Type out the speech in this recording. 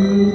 you.